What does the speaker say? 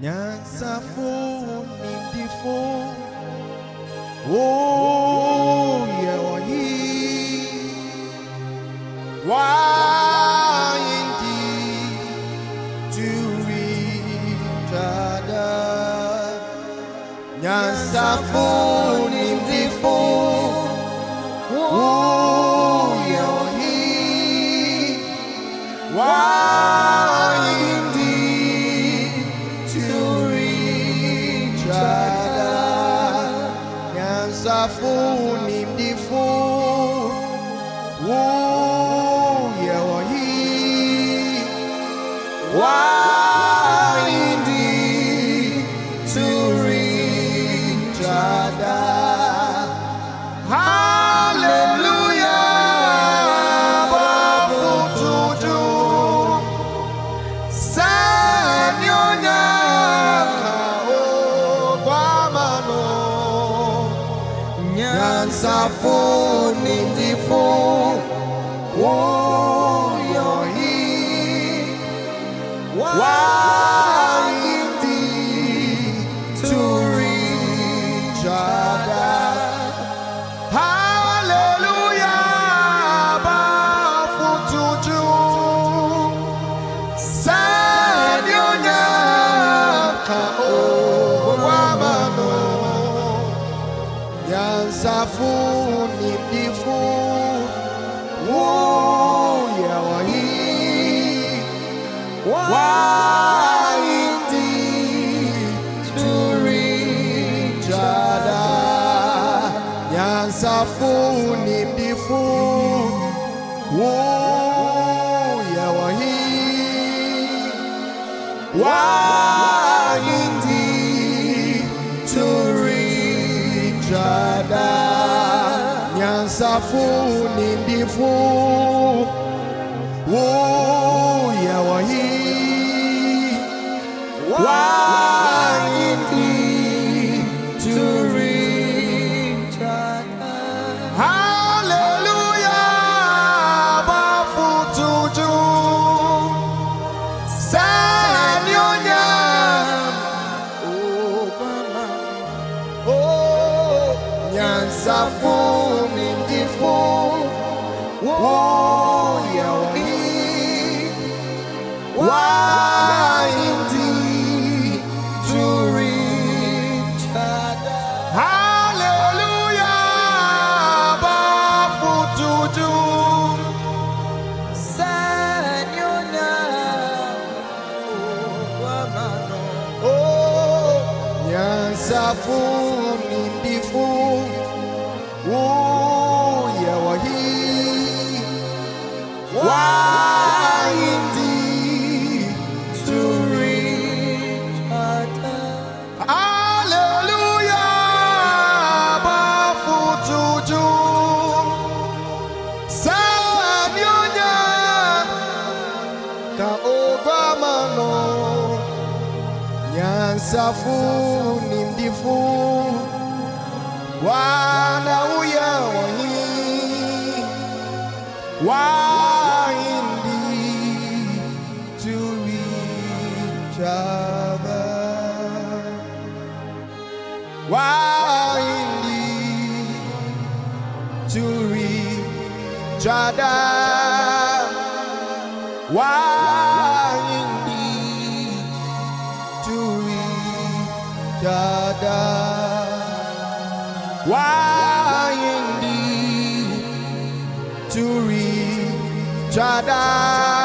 nyansafo nimdifo woyɛ oh, ɔyi wayindi turi dada nyansafo nyansafo nimdifo woyɛ ɔyi wayindi nyansafo wɔyi waindi turijada nyansafu nimdifu woyɛ wɔyi waindi wɔyi waindi turijada hallelujah nyansafo nimdifo nyansafu nimdifu wana uya wahi waindi turijada waindi turijada waindi turijada waindi turijada waindi